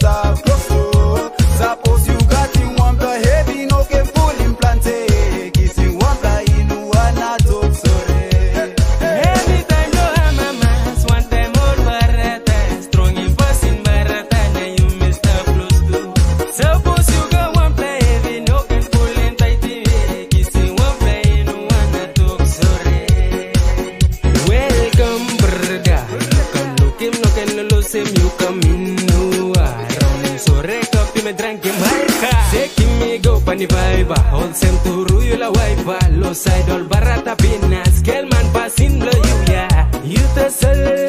mais. Sé que me go pa ni vaiba All sem tu la waiba Los idol barata pinas Que el man pasin lo yuya You te solo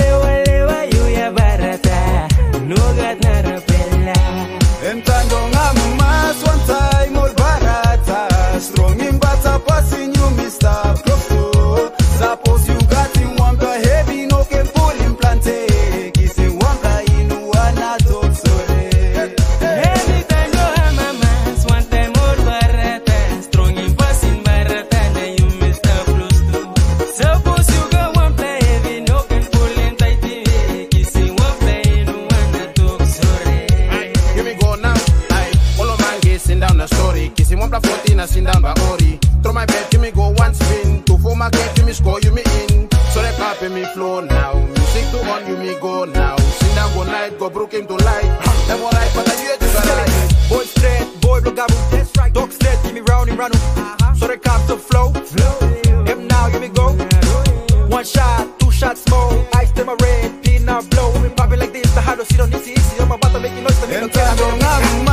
14 and sing down Ori. Throw my bed, give me go one spin. Two for my game, give me score, you me in. So they poppin' me flow now. Music to on, you me go now. Sing down go night, go broke him to light. Them all right, but I hear this alive. Boy straight, boy blow gabu. That's right. Dog straight, give me round and round. So they come to flow. Them now, give me go. One shot, two shots more. Ice them a red, peanut blow. We pop like this, the hard see don't easy easy. I'm about to make you noise, to make